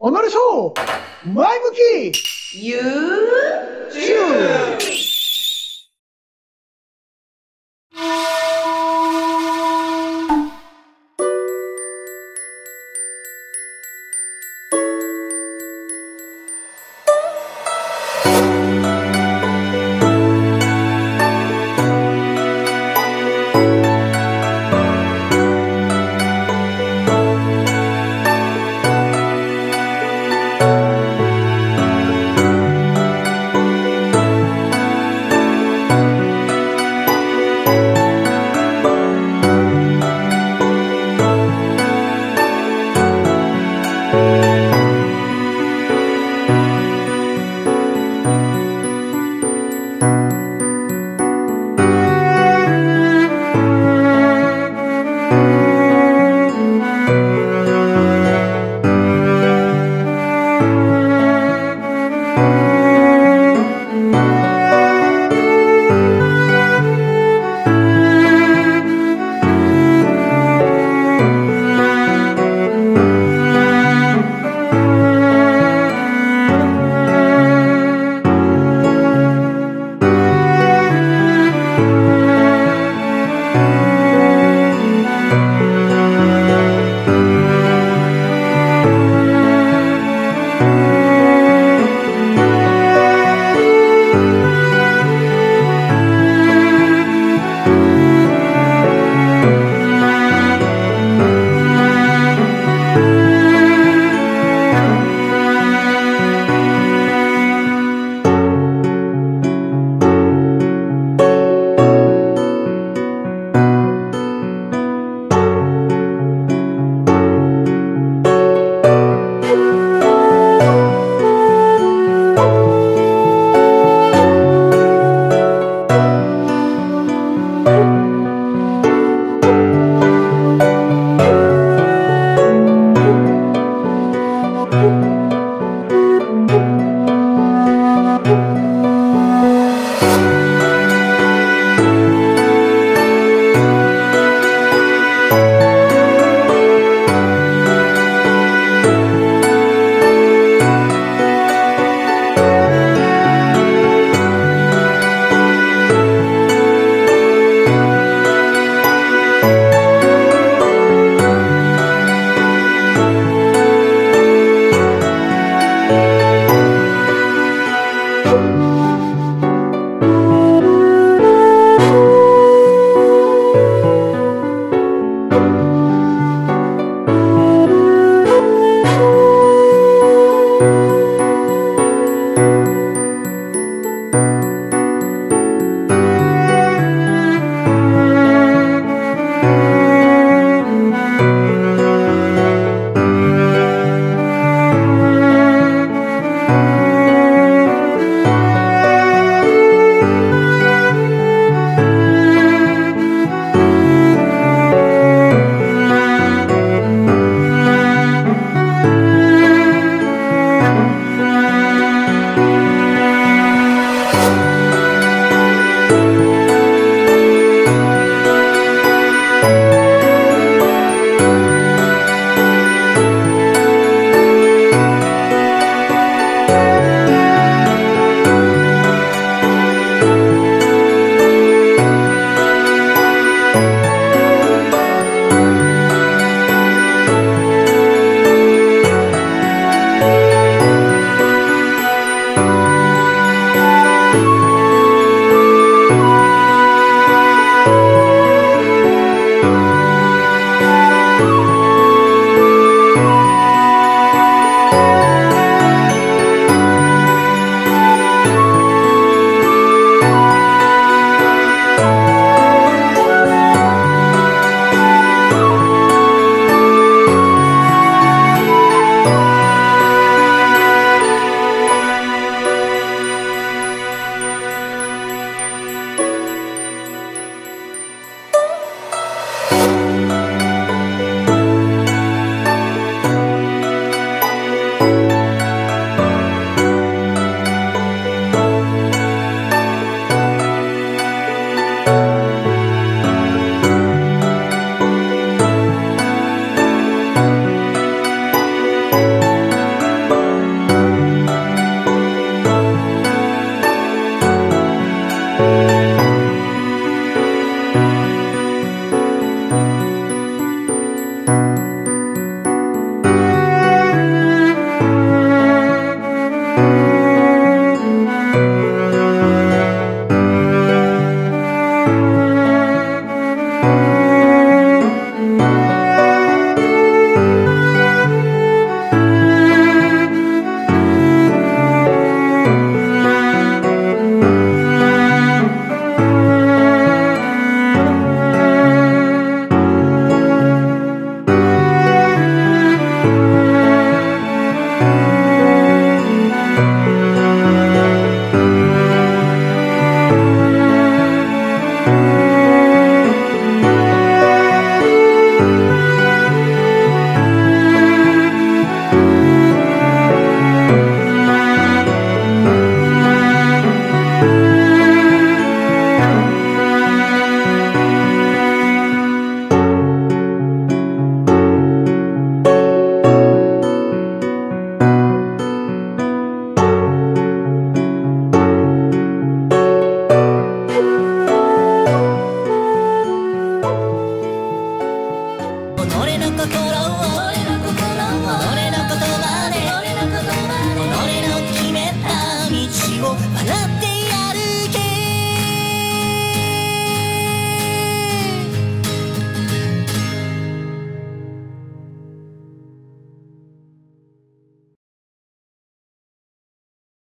おのりそう前向き。ゆ